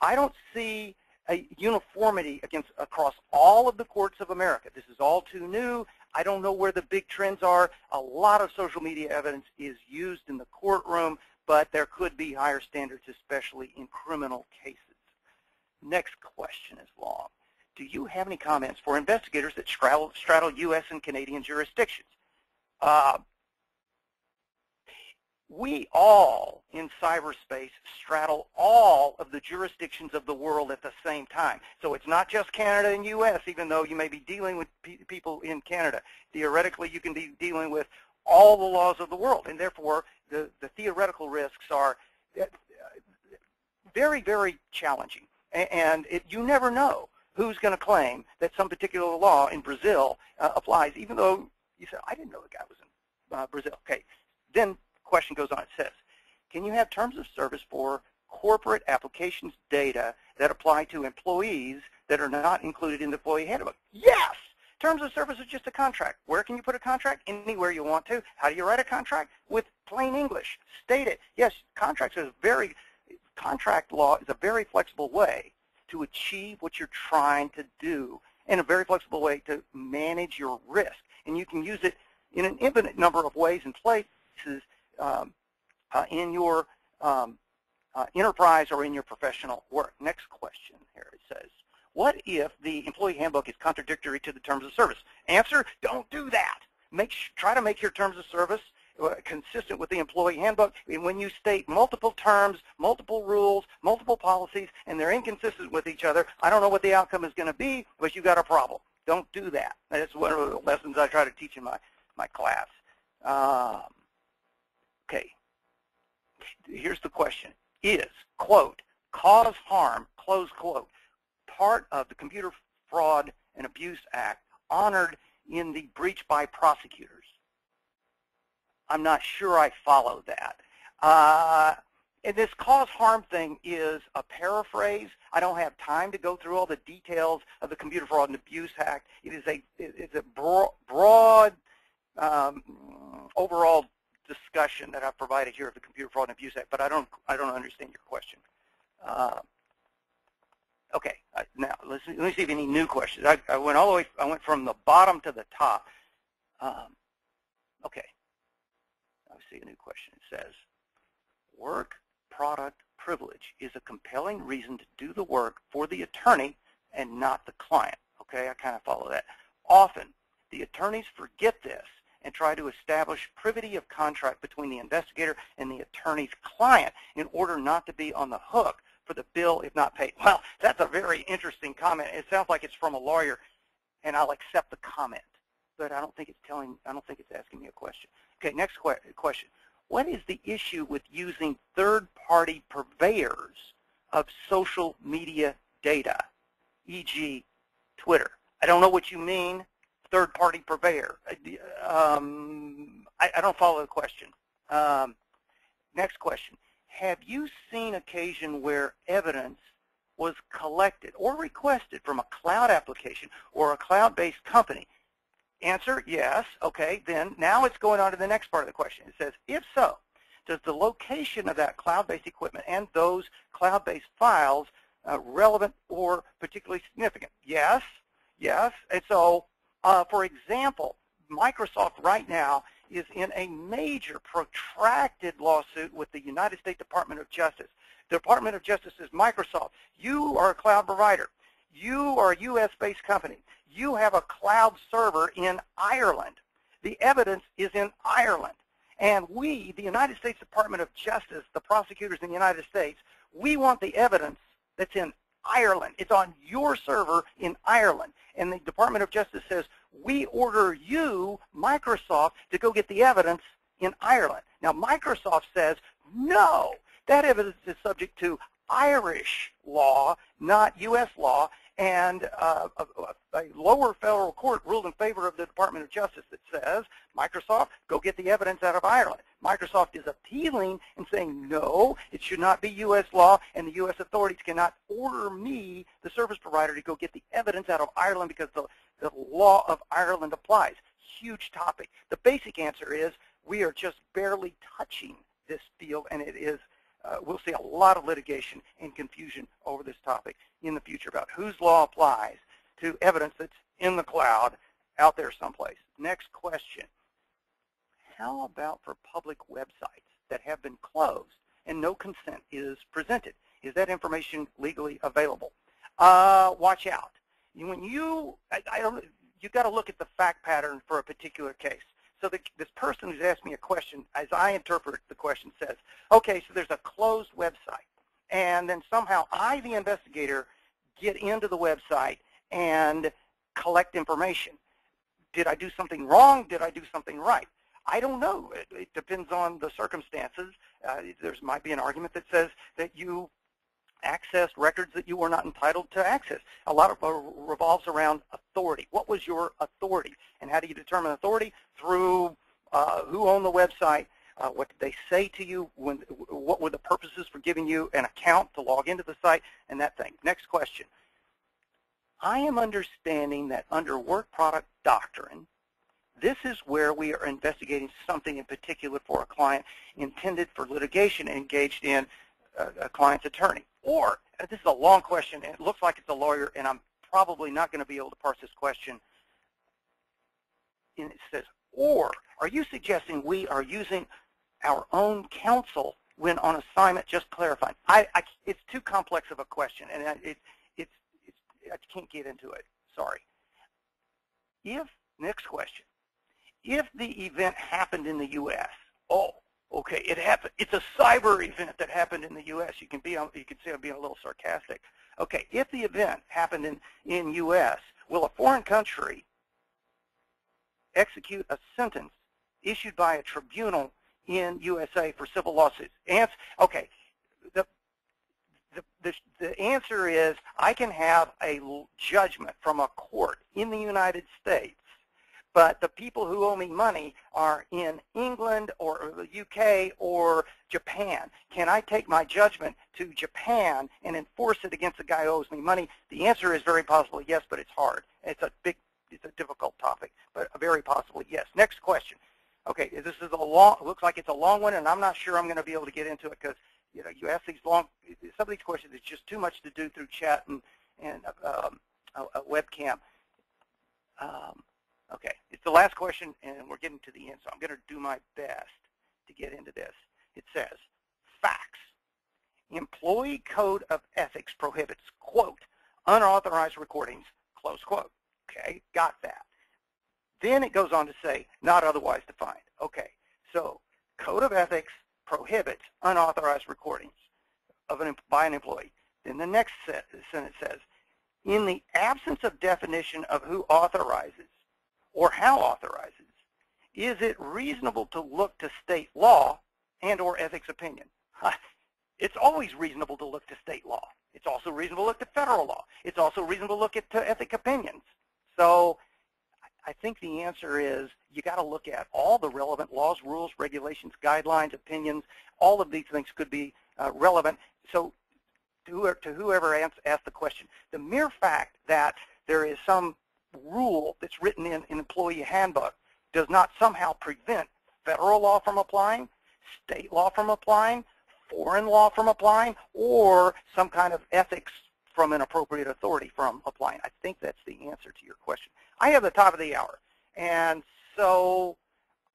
I don't see a uniformity against across all of the courts of America. This is all too new. I don't know where the big trends are. A lot of social media evidence is used in the courtroom, but there could be higher standards, especially in criminal cases. Next question is long. Do you have any comments for investigators that straddle, straddle U.S. and Canadian jurisdictions? Uh, we all in cyberspace straddle all of the jurisdictions of the world at the same time. So it's not just Canada and U.S., even though you may be dealing with pe people in Canada. Theoretically, you can be dealing with all the laws of the world, and therefore the, the theoretical risks are uh, very, very challenging. And it, you never know who's going to claim that some particular law in Brazil uh, applies, even though you said, I didn't know the guy was in uh, Brazil. Okay, then question goes on. It says, can you have terms of service for corporate applications data that apply to employees that are not included in the employee handbook? Yes! Terms of service is just a contract. Where can you put a contract? Anywhere you want to. How do you write a contract? With plain English. State it. Yes, contracts is very, contract law is a very flexible way to achieve what you're trying to do and a very flexible way to manage your risk. And you can use it in an infinite number of ways and places um, uh, in your um, uh, enterprise or in your professional work. Next question here it says, what if the employee handbook is contradictory to the terms of service? Answer, don't do that. Make, try to make your terms of service uh, consistent with the employee handbook. And when you state multiple terms, multiple rules, multiple policies, and they're inconsistent with each other, I don't know what the outcome is going to be, but you've got a problem. Don't do that. That's one of the lessons I try to teach in my, my class. Um, Okay, here's the question. Is, quote, cause harm, close quote, part of the Computer Fraud and Abuse Act honored in the breach by prosecutors? I'm not sure I follow that. Uh, and this cause harm thing is a paraphrase. I don't have time to go through all the details of the Computer Fraud and Abuse Act. It is a, it's a broad, broad um, overall discussion that I've provided here of the Computer Fraud and Abuse Act, but I don't I don't understand your question. Uh, okay, uh, now let's let me see if any new questions. I, I went all the way. I went from the bottom to the top. Um, okay, I see a new question. It says, work product privilege is a compelling reason to do the work for the attorney and not the client. Okay, I kind of follow that. Often, the attorneys forget this and try to establish privity of contract between the investigator and the attorney's client in order not to be on the hook for the bill if not paid. Well, that's a very interesting comment. It sounds like it's from a lawyer, and I'll accept the comment, but I don't think it's telling. I don't think it's asking me a question. Okay, next que question. What is the issue with using third-party purveyors of social media data, e.g., Twitter? I don't know what you mean, third-party purveyor. Um, I, I, don't follow the question. Um, next question. Have you seen occasion where evidence was collected or requested from a cloud application or a cloud-based company? Answer, yes. Okay, then now it's going on to the next part of the question. It says, if so, does the location of that cloud-based equipment and those cloud-based files uh, relevant or particularly significant? Yes, yes. And so, uh, for example, Microsoft right now is in a major protracted lawsuit with the United States Department of Justice. The Department of Justice is Microsoft. You are a cloud provider. You are a U.S.-based company. You have a cloud server in Ireland. The evidence is in Ireland. And we, the United States Department of Justice, the prosecutors in the United States, we want the evidence that's in Ireland. It's on your server in Ireland. And the Department of Justice says, we order you, Microsoft, to go get the evidence in Ireland. Now, Microsoft says, no, that evidence is subject to Irish law, not U.S. law, and uh, a, a, lower federal court ruled in favor of the Department of Justice that says, Microsoft, go get the evidence out of Ireland. Microsoft is appealing and saying, no, it should not be U.S. law, and the U.S. authorities cannot order me, the service provider, to go get the evidence out of Ireland because the, the law of Ireland applies. Huge topic. The basic answer is we are just barely touching this field, and it is uh, we'll see a lot of litigation and confusion over this topic in the future about whose law applies to evidence that's in the cloud out there someplace. Next question. How about for public websites that have been closed and no consent is presented? Is that information legally available? Uh, watch out. When you, I, I don't, you've got to look at the fact pattern for a particular case. So the, this person who's asked me a question, as I interpret the question, says, okay, so there's a closed website. And then somehow I, the investigator, get into the website and collect information. Did I do something wrong? Did I do something right? I don't know. It, it depends on the circumstances. Uh, there might be an argument that says that you accessed records that you were not entitled to access. A lot of it revolves around authority. What was your authority? And how do you determine authority? Through uh, who owned the website, uh, what did they say to you, when, what were the purposes for giving you an account to log into the site, and that thing. Next question. I am understanding that under work product doctrine, this is where we are investigating something in particular for a client intended for litigation engaged in a, a client's attorney. Or, this is a long question, and it looks like it's a lawyer, and I'm probably not going to be able to parse this question. And it says, or, are you suggesting we are using our own counsel when on assignment, just clarifying? I, I it's too complex of a question, and it, it's, it's, I can't get into it. Sorry. If, next question, if the event happened in the U.S., oh, Okay, it happened. It's a cyber event that happened in the U.S. You can be, you can say I'm being a little sarcastic. Okay, if the event happened in in U.S., will a foreign country execute a sentence issued by a tribunal in USA for civil lawsuits? Answer, okay, the, the, the, the answer is I can have a judgment from a court in the United States but the people who owe me money are in England or the UK or Japan. Can I take my judgment to Japan and enforce it against the guy who owes me money? The answer is very possibly yes, but it's hard. It's a big, it's a difficult topic, but a very possibly yes. Next question. Okay, this is a long, looks like it's a long one, and I'm not sure I'm going to be able to get into it because, you know, you ask these long, some of these questions, it's just too much to do through chat and, and um, a, a webcam. Um, okay, it's the last question, and we're getting to the end, so I'm going to do my best to get into this. It says, facts. Employee Code of Ethics prohibits, quote, unauthorized recordings, close quote. Okay, got that. Then it goes on to say, not otherwise defined. Okay, so Code of Ethics prohibits unauthorized recordings of an, by an employee. Then the next sentence says, in the absence of definition of who authorizes or how authorizes, is it reasonable to look to state law and or ethics opinion? It's always reasonable to look to state law. It's also reasonable to look to federal law. It's also reasonable to look at to ethic opinions. So I think the answer is you got to look at all the relevant laws, rules, regulations, guidelines, opinions. All of these things could be uh, relevant. So to, to whoever asked the question, the mere fact that there is some rule that's written in an employee handbook does not somehow prevent federal law from applying, state law from applying, foreign law from applying, or some kind of ethics from an appropriate authority from applying. I think that's the answer to your question. I have the top of the hour, and so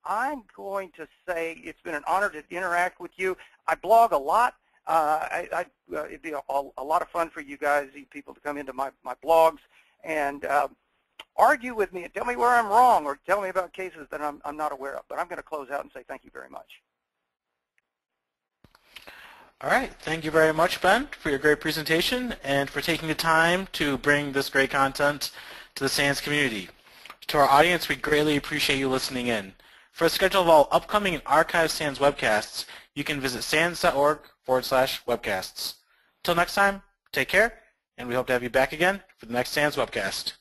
I'm going to say it's been an honor to interact with you. I blog a lot. Uh, I, I, uh, it'd be a, a, lot of fun for you guys, people, to come into my, my blogs and uh, argue with me and tell me where I'm wrong or tell me about cases that I'm, I'm not aware of. But I'm going to close out and say thank you very much. All right. Thank you very much, Ben, for your great presentation and for taking the time to bring this great content to the SANS community. To our audience, we greatly appreciate you listening in. For a schedule of all upcoming and archived SANS webcasts, you can visit sans.org forward slash webcasts. Until next time, take care, and we hope to have you back again for the next SANS webcast.